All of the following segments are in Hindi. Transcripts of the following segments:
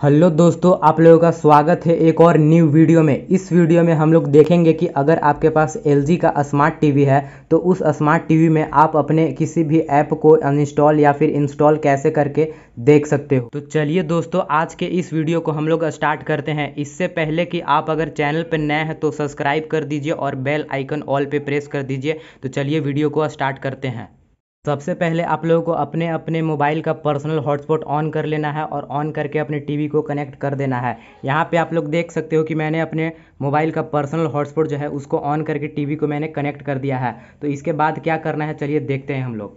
हेलो दोस्तों, आप लोगों का स्वागत है एक और न्यू वीडियो में। इस वीडियो में हम लोग देखेंगे कि अगर आपके पास एलजी का स्मार्ट टीवी है तो उस स्मार्ट टीवी में आप अपने किसी भी ऐप को अनइंस्टॉल या फिर इंस्टॉल कैसे करके देख सकते हो। तो चलिए दोस्तों, आज के इस वीडियो को हम लोग स्टार्ट करते हैं। इससे पहले कि आप अगर चैनल पर नए हैं तो सब्सक्राइब कर दीजिए और बेल आइकन ऑल पर प्रेस कर दीजिए। तो चलिए वीडियो को स्टार्ट करते हैं। सबसे पहले आप लोगों को अपने अपने मोबाइल का पर्सनल हॉटस्पॉट ऑन कर लेना है और ऑन करके अपने टीवी को कनेक्ट कर देना है। यहाँ पे आप लोग देख सकते हो कि मैंने अपने मोबाइल का पर्सनल हॉटस्पॉट जो है उसको ऑन करके टीवी को मैंने कनेक्ट कर दिया है। तो इसके बाद क्या करना है, चलिए देखते हैं हम लोग।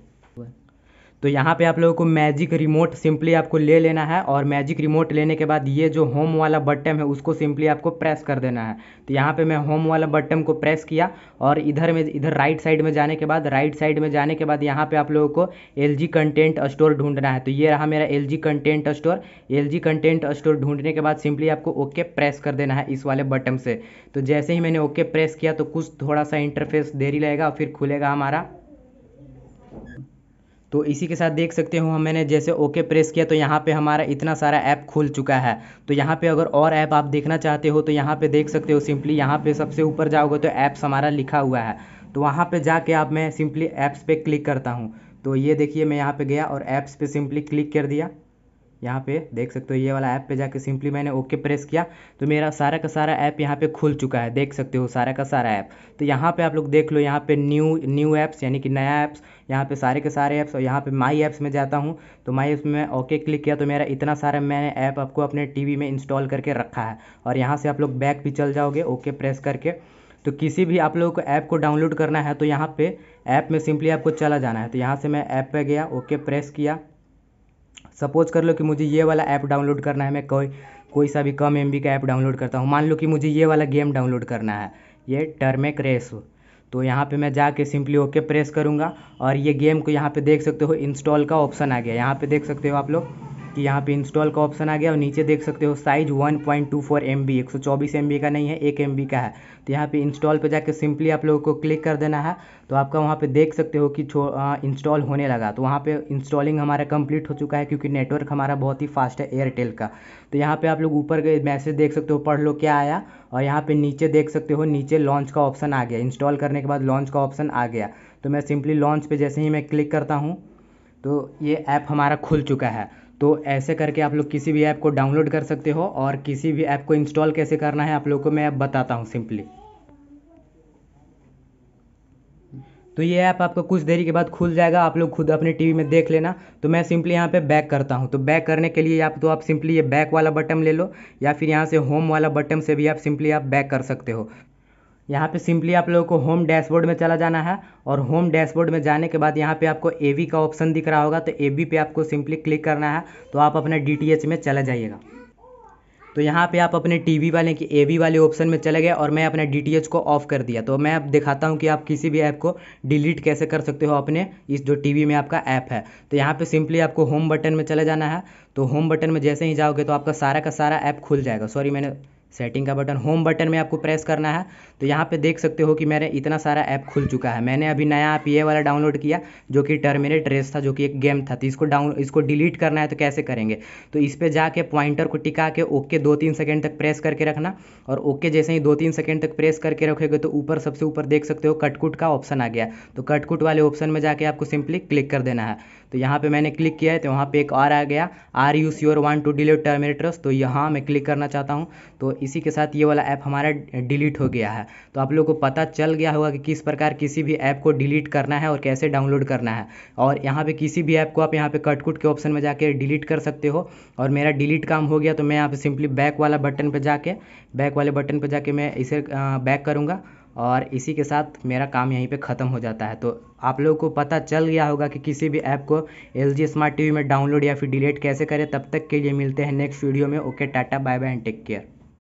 तो यहाँ पे आप लोगों को मैजिक रिमोट सिंपली आपको ले लेना है और मैजिक रिमोट लेने के बाद ये जो होम वाला बटन है, उसको सिंपली आपको प्रेस कर देना है। तो यहाँ पे मैं होम वाला बटन को प्रेस किया और इधर में, इधर राइट साइड में जाने के बाद राइट साइड में जाने के बाद यहाँ पे आप लोगों को LG कंटेंट स्टोर ढूंढना है। तो ये रहा मेरा LG content store LG content store ढूँढने के बाद सिंपली आपको ओके प्रेस कर देना है इस वाले बटन से। तो जैसे ही मैंने ओके प्रेस किया तो कुछ थोड़ा सा इंटरफेस देरी लगेगा फिर खुलेगा हमारा तो इसी के साथ देख सकते हो मैंने जैसे ओके प्रेस किया तो यहाँ पे हमारा इतना सारा ऐप खुल चुका है। तो यहाँ पे अगर और ऐप आप देखना चाहते हो तो यहाँ पे देख सकते हो सिंपली यहाँ पे सबसे ऊपर जाओगे तो ऐप्स हमारा लिखा हुआ है। तो वहाँ पे जाके आप, मैं सिंपली ऐप्स पे क्लिक करता हूँ। तो ये देखिए, मैं यहाँ पे गया और ऐप्स पे सिंपली क्लिक कर दिया। यहाँ पे देख सकते हो ये वाला ऐप पे जाके सिंपली मैंने ओके प्रेस किया तो मेरा सारा का सारा ऐप यहाँ पे खुल चुका है। देख सकते हो सारा का सारा ऐप तो यहाँ पे आप लोग देख लो, यहाँ पे न्यू न्यू ऐप्स यानी कि नया ऐप्स यहाँ पे सारे के सारे ऐप्स और यहाँ पे माई ऐप्स में जाता हूँ। तो माई ऐप्स में ओके क्लिक किया तो मेरा इतना सारा मैंने ऐप आपको अपने टीवी में इंस्टॉल करके रखा है। और यहाँ से आप लोग बैक भी चल जाओगे ओके प्रेस करके। तो किसी भी आप लोगों को ऐप को डाउनलोड करना है तो यहाँ पे ऐप में सिंपली आपको चला जाना है। तो यहाँ से मैं ऐप पे गया ओके प्रेस किया। सपोज़ कर लो कि मुझे ये वाला ऐप डाउनलोड करना है, मैं कोई कोई सा भी कम एमबी का ऐप डाउनलोड करता हूँ। मान लो कि मुझे ये वाला गेम डाउनलोड करना है, ये टर्मेक रेस तो यहाँ पे मैं जाके सिंपली ओके प्रेस करूँगा और ये गेम को यहाँ पे देख सकते हो, इंस्टॉल का ऑप्शन आ गया। यहाँ पे देख सकते हो आप लोग। कि यहाँ पे इंस्टॉल का ऑप्शन आ गया और नीचे देख सकते हो साइज़ 1.24 पॉइंट एक सौ का नहीं है, एक एम का है। तो यहाँ पे इंस्टॉल पे जाके सिंपली आप लोगों को क्लिक कर देना है। तो आपका वहाँ पे देख सकते हो कि इंस्टॉल होने लगा। तो वहाँ पे इंस्टॉलिंग हमारा कंप्लीट हो चुका है क्योंकि नेटवर्क हमारा बहुत ही फास्ट है एयरटेल का। तो यहाँ पे आप लोग ऊपर गए मैसेज देख सकते हो, पढ़ लो क्या आया। और यहाँ पे नीचे देख सकते हो, नीचे लॉन्च का ऑप्शन आ गया। इंस्टॉल करने के बाद लॉन्च का ऑप्शन आ गया। तो मैं सिंपली लॉन्च पे जैसे ही मैं क्लिक करता हूँ तो ये ऐप हमारा खुल चुका है। तो ऐसे करके आप लोग किसी भी ऐप को डाउनलोड कर सकते हो और किसी भी ऐप को इंस्टॉल कैसे करना है आप लोग को मैं अब बताता हूँ सिंपली। तो ये ऐप आपको कुछ देरी के बाद खुल जाएगा, आप लोग खुद अपने टीवी में देख लेना। तो मैं सिंपली यहाँ पे बैक करता हूँ। तो बैक करने के लिए आप तो आप सिंपली ये बैक वाला बटन ले लो या फिर यहाँ से होम वाला बटन से भी आप सिंपली आप बैक कर सकते हो। यहाँ पे सिंपली आप लोगों को होम डैशबोर्ड में चला जाना है और होम डैशबोर्ड में जाने के बाद यहाँ पे आपको एवी का ऑप्शन दिख रहा होगा तो ए पे आपको सिंपली क्लिक करना है तो आप अपने डीटीएच में चला जाइएगा। तो यहाँ पे आप अपने टीवी वाले की एवी वाले ऑप्शन में चले गए और मैं अपने डीटीएच को ऑफ़ कर दिया। तो मैं अब दिखाता हूँ कि आप किसी भी ऐप को डिलीट कैसे कर सकते हो अपने इस जो टीवी में आपका ऐप है। तो यहाँ पे सिंपली आपको होम बटन में चले जाना है। तो होम बटन में जैसे ही जाओगे तो आपका सारा का सारा ऐप खुल जाएगा। सॉरी मैंने सेटिंग का बटन होम बटन में आपको प्रेस करना है। तो यहाँ पे देख सकते हो कि मेरे इतना सारा ऐप खुल चुका है। मैंने अभी नया ऐप ये वाला डाउनलोड किया, जो कि टर्मिनेट रेस था, जो कि एक गेम था। तो इसको डाउन इसको डिलीट करना है तो कैसे करेंगे? तो इस पर जाके पॉइंटर को टिका के ओके दो तीन सेकेंड तक प्रेस करके रखना। और ओके जैसे ही दो तीन सेकेंड तक प्रेस करके रखोगे तो ऊपर, सबसे ऊपर देख सकते हो कटकुट का ऑप्शन आ गया। तो कटकुट वाले ऑप्शन में जाके आपको सिंपली क्लिक कर देना है। तो यहाँ पे मैंने क्लिक किया है तो वहाँ पे एक और आ गया। Are you sure want to delete terminators तो यहाँ मैं क्लिक करना चाहता हूँ। तो इसी के साथ ये वाला ऐप हमारा डिलीट हो गया है। तो आप लोग को पता चल गया होगा कि किस प्रकार किसी भी ऐप को डिलीट करना है और कैसे डाउनलोड करना है। और यहाँ पर किसी भी ऐप को आप यहाँ पर कटकुट के ऑप्शन में जाके डिलीट कर सकते हो। और मेरा डिलीट काम हो गया तो मैं यहाँ पर सिंपली बैक वाला बटन पर जाके बैक वाले बटन पर जाके मैं इसे बैक करूँगा। और इसी के साथ मेरा काम यहीं पे ख़त्म हो जाता है। तो आप लोगों को पता चल गया होगा कि किसी भी ऐप को एल जी स्मार्ट टीवी में डाउनलोड या फिर डिलीट कैसे करें, तब तक के लिए मिलते हैं नेक्स्ट वीडियो में। Okay tata bye bye and take care